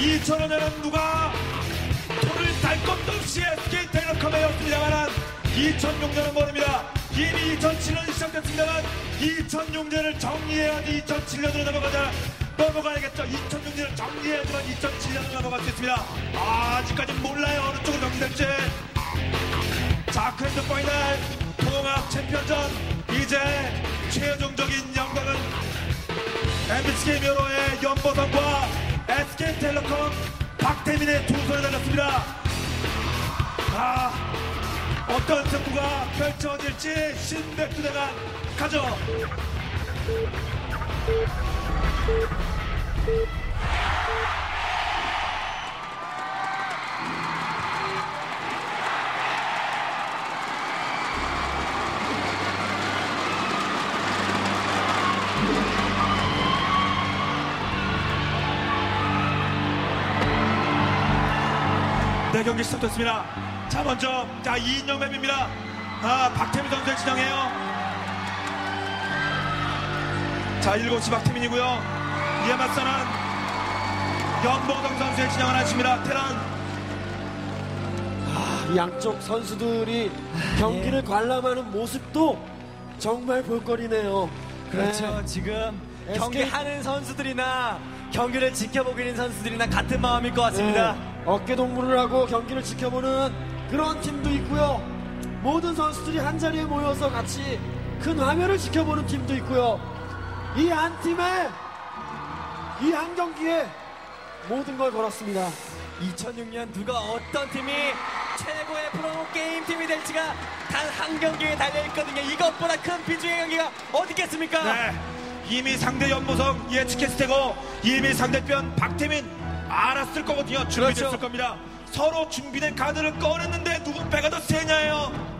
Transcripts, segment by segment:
진정한 강자를 가리겠습니다. 2005년은 누가 토를 달 것도 없이 SK텔레콤이었습니다만 2006년은 모릅니다. 이미 2007년이 시작됐습니다만 2006년을 정리해야지 2007년으로 넘어가자 넘어가야겠죠. 2006년을 정리해야지만 2007년으로 넘어갈 수 있습니다. 아, 아직까지 몰라요. 어느 쪽으로 정리될지. 자, grand final 통합 챔피언전 이제 최종적인 영광은 MBC 미어로의 연보성과 SK 텔레콤 박태민의 두 손에 달렸습니다. 아, 어떤 승부가 펼쳐질지 신백두대가 가죠. 네 경기 시작됐습니다. 자 먼저 자 2인용 맵입니다. 아 박태민 선수의 진영이에요. 자 7시 박태민이고요. 이에 맞서는 연보동 선수의 진영을 하십니다. 테란 이 양쪽 선수들이 경기를 관람하는 모습도 정말 볼거리네요. 그렇죠. 네. 지금 SK 경기하는 선수들이나 경기를 지켜보고 있는 선수들이나 같은 마음일 것 같습니다. 네, 어깨 동무를 하고 경기를 지켜보는 그런 팀도 있고요. 모든 선수들이 한 자리에 모여서 같이 큰 화면을 지켜보는 팀도 있고요. 이 한 팀에 이 한 경기에 모든 걸 걸었습니다. 2006년 누가 어떤 팀이 최고의 프로 게임 팀이 될지가 단 한 경기에 달려 있거든요. 이것보다 큰 비중의 경기가 어디 있겠습니까? 네 이미 상대 연보성 예측했을 테고 이미 상대편 박태민 알았을 거거든요. 준비됐을 그렇죠. 겁니다. 서로 준비된 카드를 꺼냈는데 누구 배가 더 세냐예요.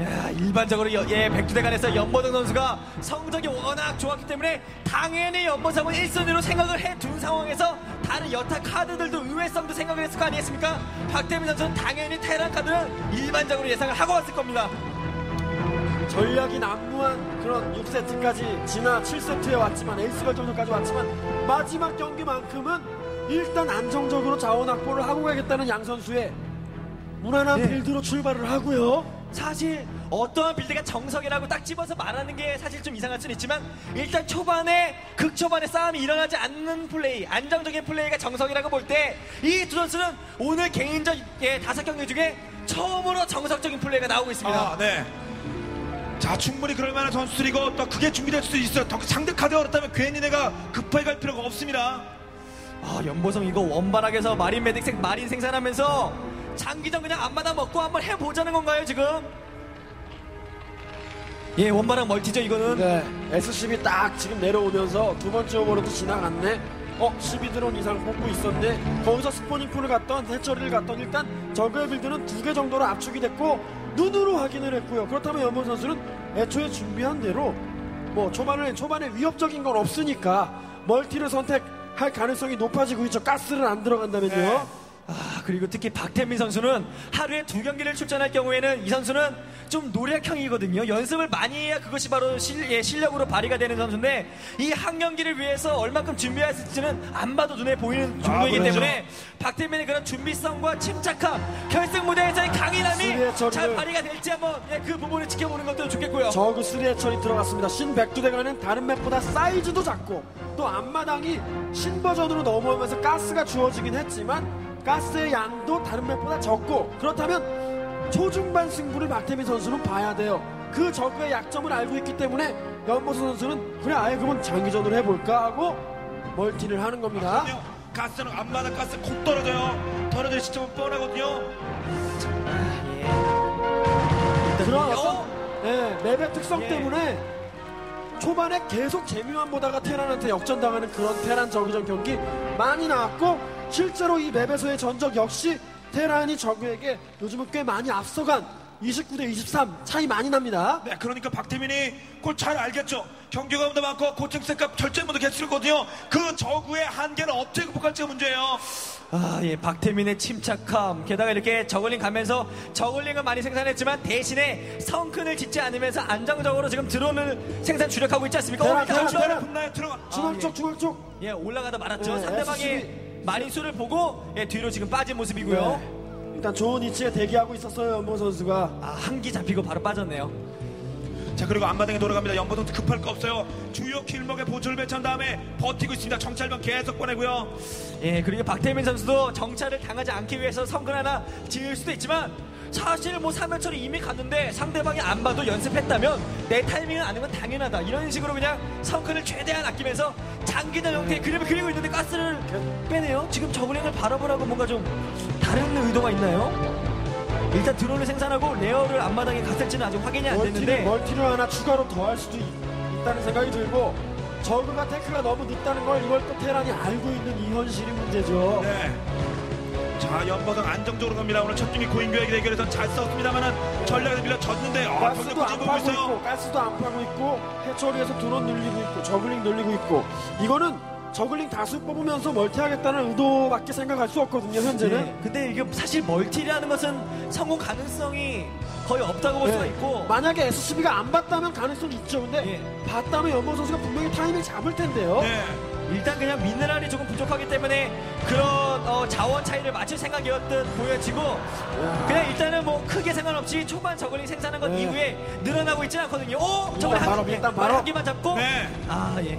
야, 일반적으로 여- 예, 백두대간에서 연보동 선수가 성적이 워낙 좋았기 때문에 당연히 연보성은 1순위로 생각을 해 둔 상황에서 다른 여타 카드들도 의외성도 생각을 했을 거 아니겠습니까? 박태민 선수는 당연히 테란 카드는 일반적으로 예상을 하고 왔을 겁니다. 전략이 난무한 그런 6세트까지 지나 7세트에 왔지만 에이스 결정전까지 왔지만 마지막 경기만큼은 일단 안정적으로 자원 확보를 하고 가겠다는 양 선수의 무난한 네. build로 출발을 하고요. 사실 어떠한 build가 정석이라고 딱 집어서 말하는 게 사실 좀 이상할 수는 있지만 일단 초반에 극초반에 싸움이 일어나지 않는 플레이 안정적인 플레이가 정석이라고 볼 때 이 두 선수는 오늘 개인전 예, 다섯 경기 중에 처음으로 정석적인 플레이가 나오고 있습니다. 아, 네. 자, 충분히 그럴 만한 선수들이고 또 그게 준비될 수도 있어요. 더 상대 카드가 그렇다면 괜히 내가 급하게 갈 필요가 없습니다. 아, 염보성 이거 one barrack에서 marine medic생 marine 생산하면서 장기전 그냥 앞마당 먹고 한번 해보자는 건가요 지금? 예 one barrack 멀티죠 이거는 네, SCV 딱 지금 내려오면서 두 번째 overlord도 지나갔네. 어, 12드론 이상 뽑고 있었는데 거기서 spawning pool을 갔던 hatchery를 갔던 일단 저그의 빌드는 두 개 정도로 압축이 됐고 눈으로 확인을 했고요. 그렇다면 연본 선수는 애초에 준비한 대로 뭐 초반에 초반에 위협적인 건 없으니까 멀티를 선택 할 가능성이 높아지고 있죠. 가스를 안 들어간다면요. 네. 아 그리고 특히 박태민 선수는 하루에 두 경기를 출전할 경우에는 이 선수는 좀 노력형이거든요. 연습을 많이 해야 그것이 바로 실, 예, 실력으로 발휘가 되는 선수인데 이 한 경기를 위해서 얼마큼 준비했을지는 안 봐도 눈에 보이는 정도이기 그렇죠. 때문에 박태민의 그런 준비성과 침착함 결승 무대에서의 강인함이 잘 발휘가 될지 한번 예, 그 부분을 지켜보는 것도 좋겠고요. 저그 3 해철이 들어갔습니다. 신 백두대간은 다른 맵보다 사이즈도 작고 또 앞마당이 신 버전으로 넘어오면서 가스가 주어지긴 했지만 가스의 양도 다른 맵보다 적고 그렇다면 초중반 승부를 박태민 선수는 봐야 돼요. 그 저그의 약점을 알고 있기 때문에 연보수 선수는 그래 아예 그러면 장기전으로 해볼까 하고 멀티를 하는 겁니다. 그럼요. 가스는 앞마다 가스 곧 떨어져요. 떨어질 시점은 뻔하거든요. 그런 어? 어떤 네, 맵의 특성 예. 때문에 초반에 계속 재미만 보다가 테란한테 역전당하는 그런 테란 저그전 경기 많이 나왔고 실제로 이 맵에서의 전적 역시 테란이 저그에게 요즘은 꽤 많이 앞서간 29대 23 차이 많이 납니다. 네, 그러니까 박태민이 그걸 잘 알겠죠. 경기가보다 많고 고층세값 절제보다 개수거든요. 그 저구의 한계는 어떻게 극복할지가 문제예요. 아, 예, 박태민의 침착함. 게다가 이렇게 저글링 가면서 저글링을 많이 생산했지만 대신에 성큰을 짓지 않으면서 안정적으로 지금 드론을 생산 주력하고 있지 않습니까? 대란. 분나에 들어가. 중앙 예. 쪽 중앙 쪽. 예, 올라가다 말았죠. 네, SCB. 마린수를 보고 예, 뒤로 지금 빠진 모습이고요. 네. 일단 좋은 위치에 대기하고 있었어요 연봉 선수가. 아, 한기 잡히고 바로 빠졌네요. 자 그리고 앞마당에 돌아갑니다. 연보동 급할 거 없어요. 주요 길목에 보초를 배치한 다음에 버티고 있습니다. 정찰만 계속 보내고요. 예, 그리고 박태민 선수도 정찰을 당하지 않기 위해서 성근 하나 지을 수도 있지만 사실 뭐 3연철이 이미 갔는데 상대방이 안 봐도 연습했다면 내 타이밍을 아는 건 당연하다. 이런 식으로 그냥 성근을 최대한 아끼면서 장기전 형태의 그림을 그리고 있는데 가스를 빼네요. 지금 저글링을 바라보라고 뭔가 좀 다른 의도가 있나요? 일단 드론을 생산하고 lair를 앞마당에 갔을지는 아직 확인이 안 멀티를, 됐는데 멀티를 하나 추가로 더 할 수도 있, 있다는 생각이 들고 저그가 tech가 너무 늦다는 걸 이걸 또 테란이 알고 있는 이 현실이 문제죠. 네. 자 염보성 안정적으로 갑니다. 오늘 첫 경기 고인규의 대결에서 잘 싸웠습니다만은 전략에 밀려 졌는데 아, 가스도 병력 안 꾸준히 보고 파고 있어요. 있고 가스도 안 파고 있고 hatchery에서 드론 늘리고 있고 zergling 늘리고 있고 이거는 zergling 다수 뽑으면서 멀티하겠다는 의도밖에 생각할 수 없거든요 현재는 네, 근데 이게 사실 멀티라는 것은 성공 가능성이 거의 없다고 볼 수가 네. 있고 만약에 SCB가 안 봤다면 가능성이 있죠 근데 예. 봤다면 연보 선수가 분명히 타이밍 잡을 텐데요 네. 일단 그냥 미네랄이 조금 부족하기 때문에 그런 어, 자원 차이를 맞출 생각이었듯 보여지고 그냥 일단은 뭐 크게 상관없이 초반 저글링 생산한 것 네. 이후에 늘어나고 있지는 않거든요. 오, 저걸 한, 바로, 예, 일단 바로. 한 개만 잡고 네. 아 예.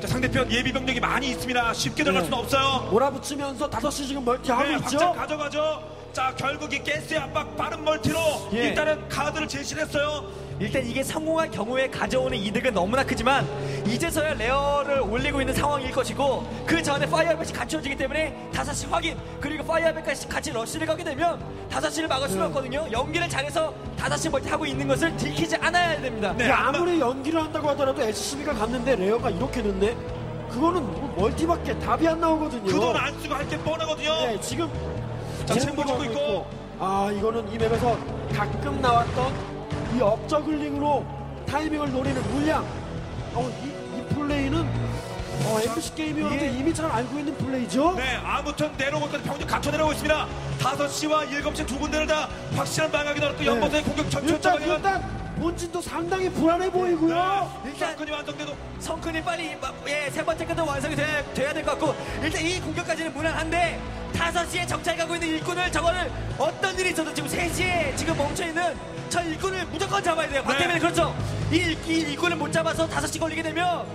자, 상대편 예비 병력이 많이 있습니다. 쉽게 들어갈 네. 수는 없어요. 몰아붙이면서 5시 지금 멀티하고 네, 있죠 확장 가져가죠. 자 결국 이 가스의 압박 빠른 멀티로 예. 일단은 카드를 제시를 했어요. 일단 이게 성공할 경우에 가져오는 이득은 너무나 크지만 이제서야 lair를 올리고 있는 상황일 것이고 그 전에 파이어백이 갖춰지기 때문에 5시 확인 그리고 파이어백까지 같이 rush를 가게 되면 5시를 막을 수는 없거든요. 연기를 잘해서 5시 멀티 하고 있는 것을 들키지 않아야 됩니다. 네, 아무리 연기를 한다고 하더라도 SCV가 갔는데 lair가 이렇게 늦네? 그거는 뭐 멀티밖에 답이 안 나오거든요. 그돈 안 쓰고 할 게 뻔하거든요. 네, 지금 자, 템포 주고 하고. 있고. 아 이거는 이 맵에서 가끔 나왔던 이 업저글링으로 타이밍을 노리는 물량. 어, 이, 이 플레이는 어, MBC 게임이어도 이게- 이미 잘 알고 있는 플레이죠? 네, 아무튼 내려오고 있던 병력 갖춰 내려오고 있습니다. 5시와 7시 두 군데를 다 확실한 방향이 나왔고 연보선의 공격 일단 전초점이면 일단 본진도 상당히 불안해 보이고요. 일단 사건이 완성돼도 성큰이 빨리 막, 예, 세 번째 끝도 완성이 돼, 돼야 될 것 같고 일단 이 공격까지는 무난한데 5시에 정찰 가고 있는 일꾼을 저거를 어떤 일이 있어도 지금 3시에 지금 멈춰있는 저 일꾼을 무조건 잡아야 돼요. 박태민 그렇죠. 이, 일- 이 일꾼을 못 잡아서 5시 걸리게 되면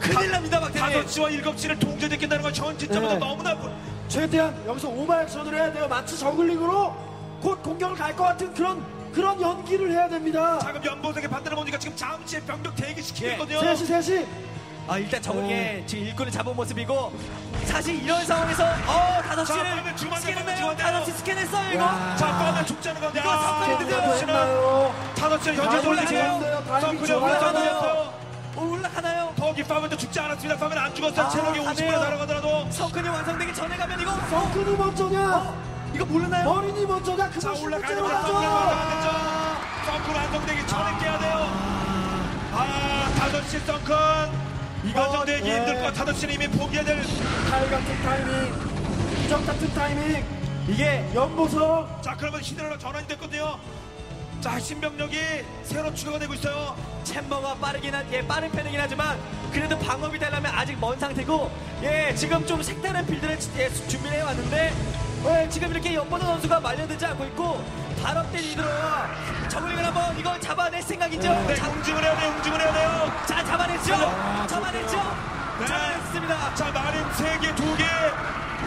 큰일 납니다 박태민. 5시와 7시를 동시에 느낀다는 건 전진점보다 네. 너무나 부- 최대한 여기서 오버액션을 해야 돼요. 마치 저글링으로 곧 공격을 갈 것 같은 그런 그런 연기를 해야 됩니다 자금 연보선의 반대로 보니까 지금 잠시에 병력 대기시키고 예. 3시 3시 아 일단 저게 네. 지금 일꾼을 잡은 모습이고 사실 이런 상황에서 어 자, 5시를 그러면 주말에 스캔했나요? 주말에 5시 스캔했어요 이거 야. 자, 빠면 죽자는 건데. 이거 아, 드디어 시는 했나요? 5시에 현재 다행히 돌리지. 좋은데요. 다행히 성군이 좋아요. 올라가나요? 어, 올라가나요? 더기 파면도 죽지 않았습니다. 파면 안 죽었어요. 아, 체력이 50분 가네요. 날아가더라도. 성큰이 완성되기 전에 가면 이거 성큰이 먼저냐 이거 모르나요? 자, 그것이 올라가야 문제로 됩니다. 성군이 가죠. 성군 안정되기 전에 깨야 돼요. 아, 5시 성군. 완성되기 네. 힘들 것. 5시는 이미 포기해야 될. 칼 같은 타이밍 기적 같은 타이밍 이게 연보석 자, 그러면 히드라로 전환이 됐거든요. 자, 신병력이 새로 추가가 되고 있어요. 챔버가 빠르긴 한, 예, 빠른 편이긴 하지만 그래도 방어이 되려면 아직 먼 상태고 예, 지금 좀 색다른 빌드를 지- 예, 준비해 왔는데 예, 지금 이렇게 연보도 선수가 말려들지 않고 있고 발업된 이들어와 저글링을 한번 이걸 잡아낼 생각이죠. 네, 자, 응징을 해야 돼요. 응징을 해야 돼요. 자, 잡아냈죠. 잡아냈죠. 네. 잡아냈습니다. 자, 마린 3개, 2개.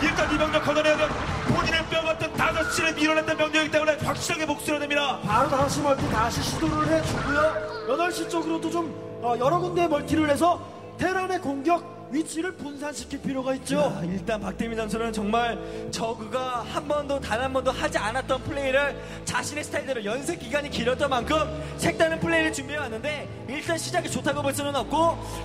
일단 이 병력 걷어내야 돼요. 본인의 뼈 같은 5시를 밀어냈던 병력이기 때문에 확실하게 복수해야 됩니다. 바로 다시 멀티 다시 시도를 해주고요 8시 쪽으로도 좀 어, 여러 군데 멀티를 해서 테란의 공격 위치를 분산시킬 필요가 있죠 야, 일단 박태민 선수는 정말 저그가 한 번도 단 한 번도 하지 않았던 플레이를 자신의 스타일대로 연습 기간이 길었던 만큼 색다른 플레이를 준비해 왔는데 일단 시작이 좋다고 볼 수는 없고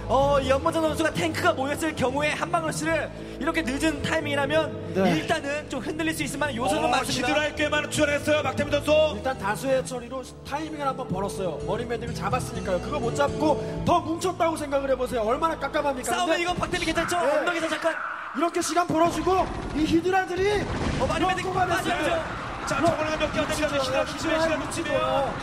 어, 연보전 선수가 탱크가 모였을 경우에 한방러시를 이렇게 늦은 타이밍이라면 네. 일단은 좀 흔들릴 수 있을 만한 요소는 어, 많습니다. 히드라에 꽤 많은 투자했어요. 박태민 선수. 일단 다수의 처리로 타이밍을 한번 벌었어요 머리 매듭을 잡았으니까요 그거 못 잡고 더 뭉쳤다고 생각을 해보세요 얼마나 깜깜합니까 싸우면 근데 박태민 괜찮죠? 네. 엉덩이에서 잠깐 이렇게 시간 벌어주고 이 히드라들이 어, 많이 빠져요. 됐어요. 자, 저거는 몇개 안 됩니다. 시간, 시간, 시간 놓치네요.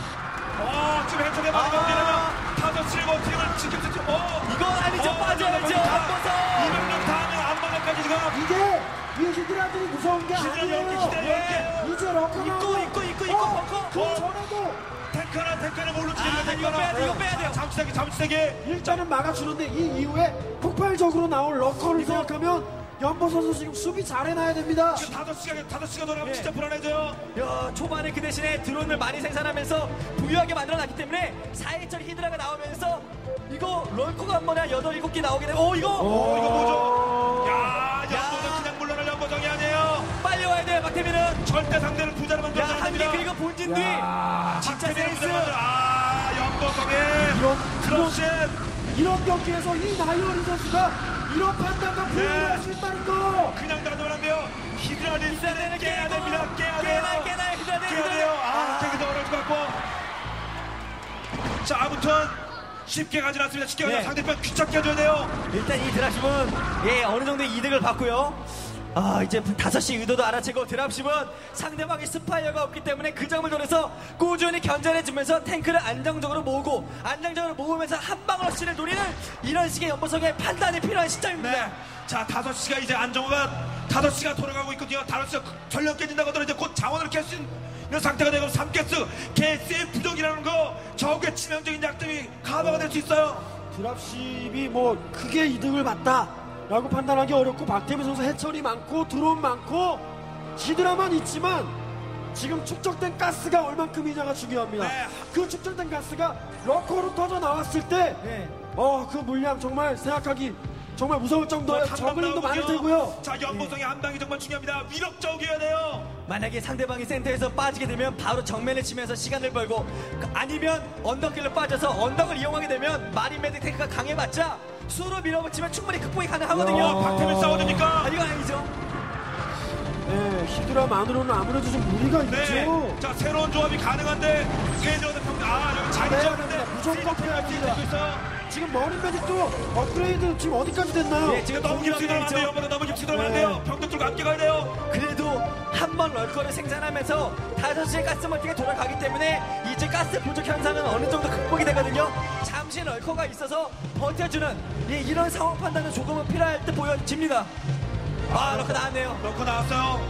어, 지금 해처리에 많이 넘기려면 타자 치고 팀을 지킬 수 있죠. 어, 이건 아니죠. 어, 빠져야죠. 이병력 다- 한번더 이병력 다 하면 안방까지 지금 이게 이 히드라들이 무서운 게 히드라 아니에요. 히드라 열 개예요. 이제 럭커가 있고, 있고, 있고, 있고, 어, 벙커. 그 어. 전에도 탱크나 뭘로 아, 치는 이거 탱크나 빼야 돼, 이거 빼야 돼요. 잠시 세게 잠시 세게 일단은 막아주는데 이 이후에 폭발적으로 나올 럭커를 생각하면 연보 선수 지금 수비 잘 해놔야 됩니다. 지금 다섯 시간 다섯 시간 돌아가면 예. 진짜 불안해져요. 야, 초반에 그 대신에 드론을 많이 생산하면서 부유하게 만들어놨기 때문에 4일절 히드라가 나오면서 이거 럴코가 한 번에 한 8, 7개 나오게 되면 오 이거 어 이거 뭐죠? 야 야. 돼요 박태민은 절대 상대를 부자로 야 만들어야 한개 됩니다. 그리고 본진 뒤 진짜 박태민을 센스 부자로 만들어. 아 연보정의 이런 드롭십. 이런 경기에서 이 나이어리 선수가 이런 판단과 네. 할수 있다는 거. 그냥 돼요. 히드라 린스는 깨야 됩니다. 깨야 돼요. 깨나 깨나 히드라 돼 깨야 돼요. 아, 되게 어려울 것 같고. 자, 아무튼 쉽게 가진 않습니다. 쉽게 가지 네. 상대편 귀찮게 해줘야 돼요. 일단 이 드랍십은 예 어느 정도 이득을 받고요. 아 이제 5시 의도도 알아채고 드랍십은 상대방의 스파이어가 없기 때문에 그 점을 노려서 꾸준히 견제해주면서 탱크를 안정적으로 모으고 안정적으로 모으면서 한 방울 어시를 노리는 이런 식의 연보성의 판단이 필요한 시점입니다. 네. 자, 5시가 이제 안정호가 5시가 돌아가고 있거든요. 5시가 전력 깨진다고 하더라도 이제 곧 자원을 깰 수 있는 상태가 되고 3개스 개스의 부족이라는 거 적의 치명적인 약점이 가봐가 될 수 있어요. 드랍십이 뭐 크게 이득을 봤다 라고 판단하기 어렵고 박태민 선수 해철이 많고 드론 많고 히드라만 있지만 지금 축적된 가스가 얼만큼이냐가 중요합니다. 네. 그 축적된 가스가 럭커로 터져 나왔을 때, 네. 어 그 물량 정말 생각하기 정말 무서울 정도의 저글링도 많을 테고요. 자, 연보성의 한 방이 정말 중요합니다. 위력적이어야 돼요. 만약에 상대방이 센터에서 빠지게 되면 바로 정면을 치면서 시간을 벌고 그- 아니면 언덕길로 빠져서 언덕을 이용하게 되면 마린 메딕 탱크가 강해봤자 수로 밀어붙이면 충분히 극복이 가능하거든요. 야. 박태민 아, 싸워줍니까? 이건 아니죠. 네, 히드라만으로는 아무래도 좀 무리가 네. 있죠. 자, 새로운 조합이 가능한데, 세조는 평 아, 여기 잘 네, 지었는데, 네, 무조건 되고 있어요. 지금 머리 메딕도 업그레이드 지금 어디까지 됐나요? 예, 지금 너무 깊이 들어가면 안 돼요. 여러분, 너무 깊이 들어가면 안 네. 돼요. 병력들과 함께 가야 돼요. 그래도 한 번 럴커를 생산하면서 5시에 가스 멀티가 돌아가기 때문에 이제 가스 부족 현상은 어느 정도 극복이 되거든요. 잠시 럴커가 있어서 버텨주는 예, 이런 상황 판단은 조금은 필요할 듯 보여집니다. 아, 럴커 나왔네요. 넣고 나왔어요.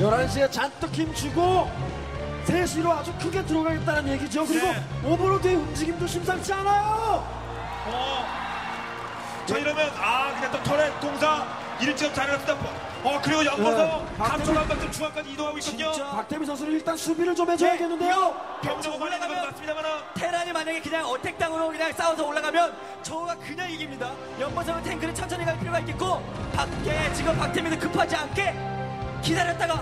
11시에 잔뜩 힘주고 3시로 아주 크게 들어가겠다는 얘기죠. 그리고 네. 오버로드의 움직임도 심상치 않아요. 어. 자, 이러면, 아, 그냥 또 터렛 공사 일찍 잘해놨다. 어, 그리고 연보성 네. 감쪽 한 방쯤 중앙까지 이동하고 있거든요. 진짜. 박태민 선수는 일단 수비를 좀 해줘야겠는데요. 병력은 많이 올라가면- 올라갔습니다만 테란이 만약에 그냥 어택당으로 그냥 싸워서 올라가면 저거가 그냥 이깁니다. 연보성은 탱크를 천천히 갈 필요가 있겠고 밖에 지금 박태민은 급하지 않게 기다렸다가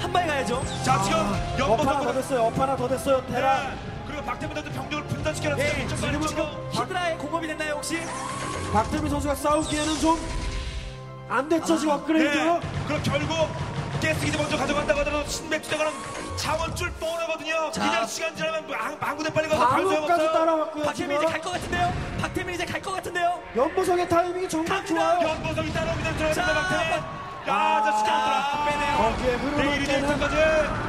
한 방에 가야죠. 자, 지금 업 하나 더 연보성 됐어요. 업 하나 더 됐어요. 테라. 네. 그리고 박태민 선수 병력을 분단시켜놨어요. 네, 좀 지금은 빨리 지금 치고. 히드라의 공업이 됐나요 혹시? 박태민 선수가 싸우기에는 좀 안 됐죠. 지금 업그레이드. 네. 그럼 결국 가스기지 먼저 가져간다고 하더라도 신맥 주자가는 자원줄 뻔하거든요. 자. 그냥 시간 지나면 한, 한 군데 빨리 가서 별 소용 방어까지 없어요. 따라왔고요. 박태민 지금 이제 갈것 같은데요? 박태민 이제 갈 것 같은데요? 연보성의 타이밍이 정말 갑니다. 좋아요. 연보성이 따라오게 되면 들어갑니다. 자, 박태민. 야, 저 시간 아, 빼네요. 거기에 흐름을 내일이 깨는.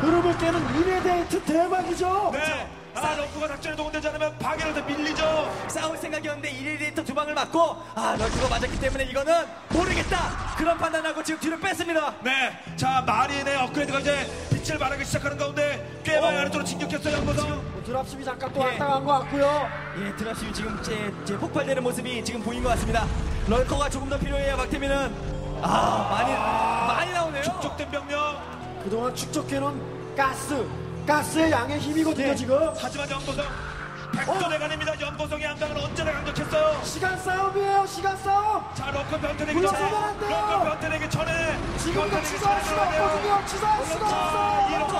흐름을 깨는 1회 데이트 대박이죠. 네. 아, 럭커가 작전에 동원되지 않으면 파괴를 더 밀리죠. 싸울 생각이었는데 1일리터 두 방을 맞고 아 널크가 맞았기 때문에 이거는 모르겠다 그런 판단하고 지금 뒤로 뺐습니다 네. 자, 마린의 업그레이드가 이제 빛을 발하기 시작하는 가운데 꽤 많이 어. 아래쪽으로 진격했어요. 뭐 드랍십이 잠깐 또 예. 왔다 간 것 같고요. 예 드랍십이 지금 제, 제 폭발되는 모습이 지금 보인 것 같습니다 럴커가 조금 더 필요해요 박태민은 아 많이 많이 나오네요 축적된 병력. 그동안 축적해놓은 가스, 가스의 양의 힘이거든요, 네. 지금. 하지만 연보성 백도대 간입니다. 연보성의 한방은 언제나 강력했어요. 시간 싸움이에요, 시간 싸움! 자, 럭커 변태내기 물러서면 전에 안 돼요. 럭커 변태내기 전에 지금도 변태내기 취소할 전에 수가 돼요. 없거든요, 취소할 수가 자, 없어! 하면 럭커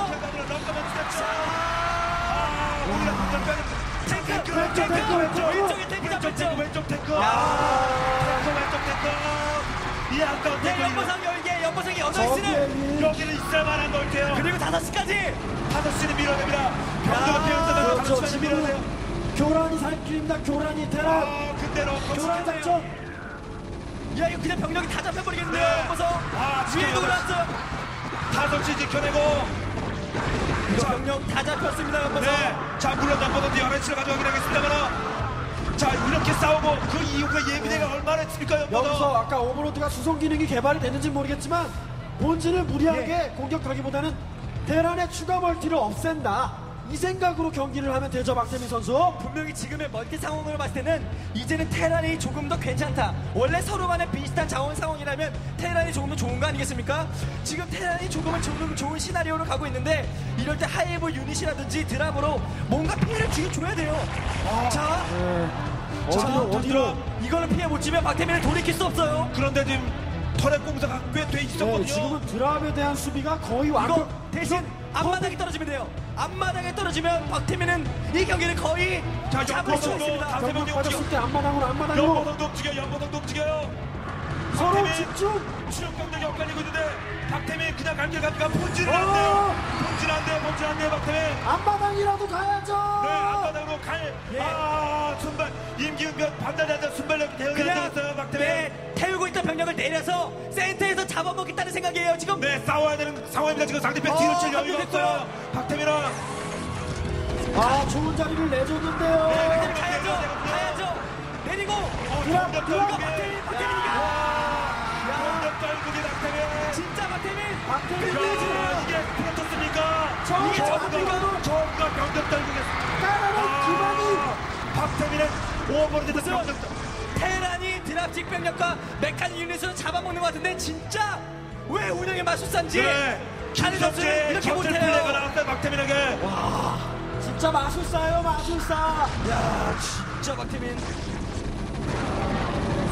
변태됐죠. 아, 오히려 공격까지 탱크, 탱크, 왼쪽, 탱크, 탱크, 왼쪽. 왼쪽에 탱크 왼쪽 잡혔죠 탱크, 왼쪽 탱크. 야. 아, 탱크, 왼쪽 탱크. 이 아까운 네 탱크. 연보성 열개 저기에 8시는 이- 여기는 있을 만한 걸게요. 그리고 5시까지 다섯 시는 밀어냅니다. 병도가 비었다면 그렇죠, 다섯 시는 밀어내요. 지금은 교란이 살 길입니다, 교란이 테라. 아, 근데 교란 작전. 야 이거 그냥 병력이 다 잡혀버리겠는데요. 네. 연보성 아, 위에도 올라왔어요. 다섯 시 지켜내고 이거 병력 다 잡혔습니다. 염보성. 네. 자, 물론 넘버던데 11시를 가져가긴 하겠습니다만. 자, 이렇게 싸우고 그 이후가 예비대가 얼마나 했습니까, 여기서? 아까 overlord가 수송 기능이 개발이 됐는지 모르겠지만 본진을 무리하게 예. 공격하기보다는 테란의 추가 멀티를 없앤다. 이 생각으로 경기를 하면 되죠, 박태민 선수. 분명히 지금의 멀티 상황으로 봤을 때는 이제는 테란이 조금 더 괜찮다. 원래 서로 간에 비슷한 자원 상황이라면 테란이 조금 더 좋은 거 아니겠습니까? 지금 테란이 조금은 조금 좋은 시나리오로 가고 있는데 이럴 때 hive 유닛이라든지 drop으로 뭔가 피해를 주긴 줘야 돼요. 자, 어디로, 자, 어디로. 이거는 피해 못 주면 박태민을 돌이킬 수 없어요. 그런데 지금 turret 공사가 꽤돼 네, 있었거든요. 지금은 drop에 대한 수비가 거의 이거 완벽. 대신 앞마당에 떨어지면 돼요. 앞마당에 떨어지면 박태민은 이 경기를 거의 자, 잡을 수 있습니다. 빠졌을 움직여. 때 앞마당으로 앞마당으로 염보성도 움직여, 염보성도 움직여요. 서로. 집중. 추력 병력이 엇갈리고 있는데 박태민 그냥 간길 갑니까? 본질은 안 어! 돼요. 본질 안 돼요. 본질 안 돼요. 박태민. 앞마당이라도 가야죠. 네, 앞바닥으로 갈. 예. 아, 순발. 임기응변 반달한테 순발력 그냥 되었어요. 박태민. 네, 태우고 있던 병력을 내려서 센터에서 잡아먹겠다는 생각이에요. 지금 네, 싸워야 되는 상황입니다. 지금 상대편 어, 뒤로 칠 여유가 합류됐고요. 없어요. 박태민아. 아, 좋은 자리를 내줬는데요. 박 저거가 저거가 병력 떨구기. 까라는 기만이. 박태민의 오버로드 병력 테란이 드랍 직 병력과 메카닉 유닛으로 잡아먹는 것 같은데 진짜 왜 운영의 마술사인지 네. 선수를 이렇게 플레이가 못해요. 박태민에게. 진짜 마술사예요, 마술사. 야 진짜 박태민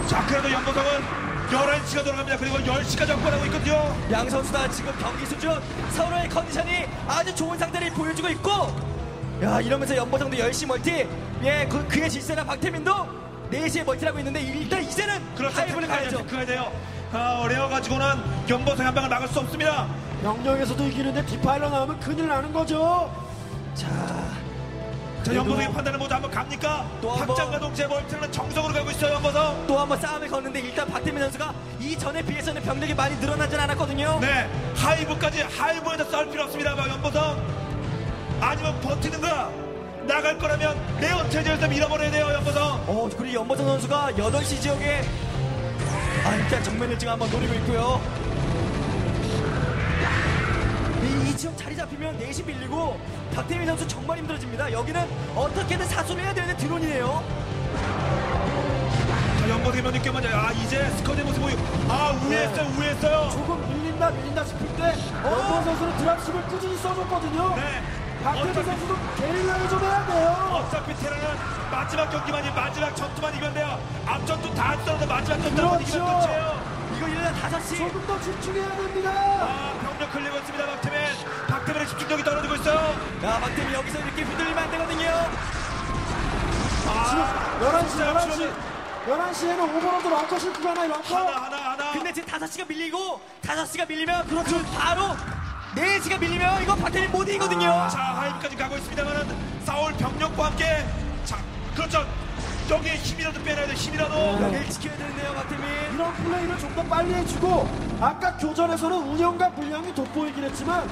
자, 그래도 연보성은 11시가 돌아갑니다. 그리고 10시까지 확보하고 있거든요. 양 선수 다 지금 경기 수준 서로의 컨디션이 아주 좋은 상태를 보여주고 있고 야 이러면서 염보성도 열심히 멀티 예 그, 그의 질세라 박태민도 4시에 멀티하고 있는데 일단 이제는 그렇죠. hive를 가야죠 체크해야 돼요. 아, 어려워 가지고는 염보성 한 방을 막을 수 없습니다. 영역에서도 이기는데 defiler 나오면 큰일 나는 거죠. 자 자, 염보성의 판단을 모두 한번 갑니까? 또 한번. 확장과 동시에 멀티는 정석으로 가고 있어요, 염보성. 또 한번 싸움을 걷는데 일단 박태민 선수가 이전에 비해서는 병력이 많이 늘어나진 않았거든요 네, 하이브까지 하이브에서 싸울 필요 없습니다, 막 연보성. 아니면 버티든가 나갈 거라면 내어 체제에서 밀어버려야 돼요, 연보성. 어 그리고 연보성 선수가 8시 지역에 아 일단 정면 일찍 한번 노리고 있고요 이, 이 지역 자리 잡히면 4시 밀리고 박태민 선수 정말 힘들어집니다 여기는 어떻게든 사수를 해야 되는 드론이에요 자, 연보성이 몇 느껴만 아, 이제 스쿼드의 모습 보이 아, 우회했어요, 우회했어요. 조금 밀린다, 밀린다 싶을 때 원본 선수는 드랍십을 꾸준히 써줬거든요. 네. 박태민 어차피- 선수도 게릴라를 좀 해야 돼요. 어차피 테라는 마지막 경기만이 마지막 전투만 이기면 돼요. 앞전투 다 했어도 마지막 전투만 그렇죠. 이기면 끝이에요. 이거 일어나 5시 조금 더 집중해야 됩니다. 아, 병력 흘리고 있습니다, 박태민. 박태민의 집중력이 떨어지고 있어요. 야 박태민 여기서 이렇게 흔들리면 안 되거든요 지금 아, 11시, 진짜 11시. 11시에는 overlord lurker 실고 가나요, 런커? 하나, 하나, 하나. 근데 지금 5시가 밀리고 5시가 밀리면 그렇죠 바로 4시가 밀리면 이거 박태민 못 이기거든요 자, hive까지 가고 있습니다만은 싸울 병력과 함께 자, 그렇죠. 여기에 힘이라도 빼놔야 돼, 힘이라도. 여기를 지켜야 되는데요 박태민 이런 플레이를 좀 더 빨리 해주고 아까 교전에서는 운영과 물량이 돋보이긴 했지만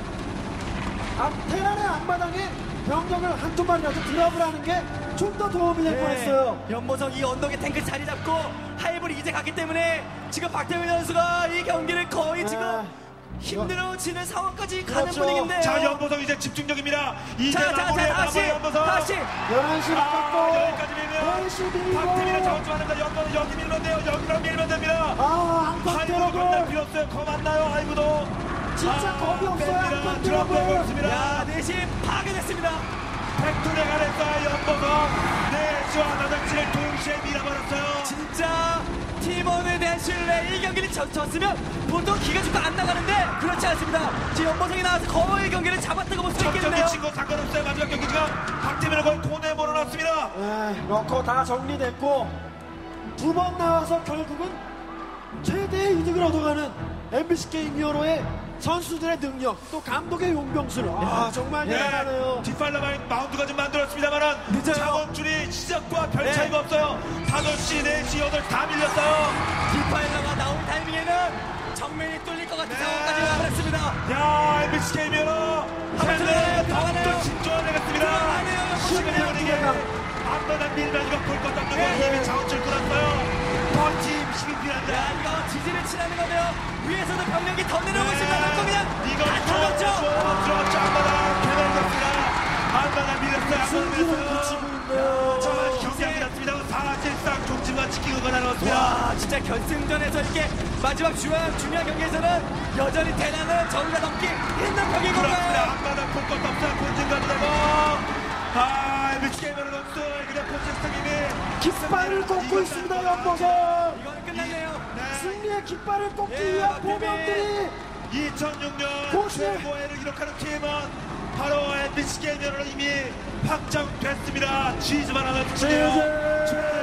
앞 테란의 앞마당에 병력을 한두 마리라도 드랍을 하는 게 좀 더 도움이 될 뻔했어요. 연보성 이 언덕에 탱크 자리 잡고 하이브를 이제 갔기 때문에 지금 박태민 선수가 이 경기를 거의 지금 네. 힘들어지는 상황까지 가는 그렇죠. 분위기인데요. 자, 연보성 이제 집중력입니다. 이제 자, 자, 자, 마무리해, 다시, 마무리 연보성. 다시. 11시 아, 나갔고 여기까지 밀면 10시 밀고 박태민의 자원주하는데 연보성 여기 밀면 돼요. 여기로 밀면 됩니다. 아 하이브도 겁날 테러고 필요 없어요. 겁 안 나요, 하이브도. 진짜 겁이 없어요 드랍 되고 테러고 있습니다. 야, 내심 파괴됐습니다. 백두대 가랬다 연보성 내시와 나장치를 동시에 밀어버렸어요 진짜 팀원에 대한 신뢰 이 경기를 졌, 졌으면 보통 기가 죽고 안 나가는데 그렇지 않습니다. 지금 연보성이 나와서 거의 경기를 잡았다고 볼수첫 있겠네요. 경기 친거 상관없어요 마지막 경기지가 박태민을 거의 돈에 몰아놨습니다 에, 네, 럭커 다 정리됐고 두 번 나와서 결국은 최대의 이득을 얻어가는 MBC 게임 히어로의 선수들의 능력 또 감독의 용병술 아 정말 대단하네요. 뒷팔라마인 마운드가 좀 만들었습니다만은 늦어요. 자원줄이 시작과 별 네. 차이가 없어요. 5시, 4시, 8시 다 밀렸어요. 디파일러가 나온 타이밍에는 정면이 뚫릴 것 같은 네. 상황까지 와버렸습니다. 야, MBC 하면은 들어가네요. 더욱더 시간이 흐르게 들어가. 앞바닥 밀면이가 볼 것도 없는 네. 거 이미 자원줄 끊었어요. 힘이 필요합니다. 야 이거 지지를 치라는 거네요. 위에서도 병력이 더 내려오고 있습니다. 고 그냥 이거 다 터졌죠. 개발됐습니다. 앞바닥 밀렸어요. 승기를 앞바닥 붙이고 밀렸어요. 있네요. 정말 경기하기 났습니다. 사실상 종지만 지키고 가나왔습니다. 와 진짜 결승전에서 이렇게 마지막 중요한 중요한 경기에서는 여전히 대단한 저울가 넘기 병인 그렇습니다. 건가요? 앞바닥 볼 것도 없어요. 본진가도 되고. 아, 게임으로 선수 그냥 포체스팅님이 깃발을 꽂고 있습니다 연보성. 깃발을 꽂기 예, 위한. 보명들이 2006년 고시. 최고회를 기록하는 팀은 바로 MBC 게임으로 이미 확정됐습니다. 지지만 하면. 최고